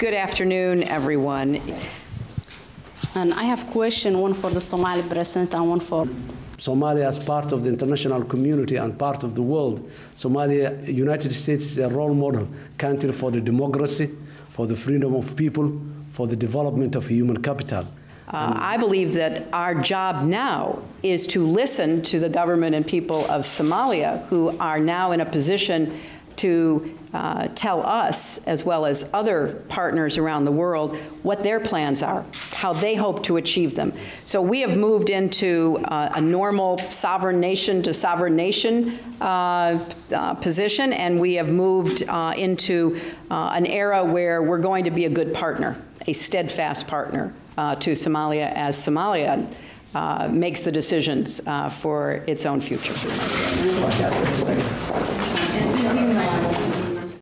Good afternoon, everyone. And I have question, one for the Somali president and one for Somalia as part of the international community and part of the world. Somalia, United States is a role model country for the democracy, for the freedom of people, for the development of human capital. Uh, I believe that our job now is to listen to the government and people of Somalia who are now in a position to uh, tell us, as well as other partners around the world, what their plans are, how they hope to achieve them. So we have moved into uh, a normal sovereign nation to sovereign nation uh, uh, position, and we have moved uh, into uh, an era where we're going to be a good partner, a steadfast partner to Somalia as Somalia makes the decisions for its own future. And.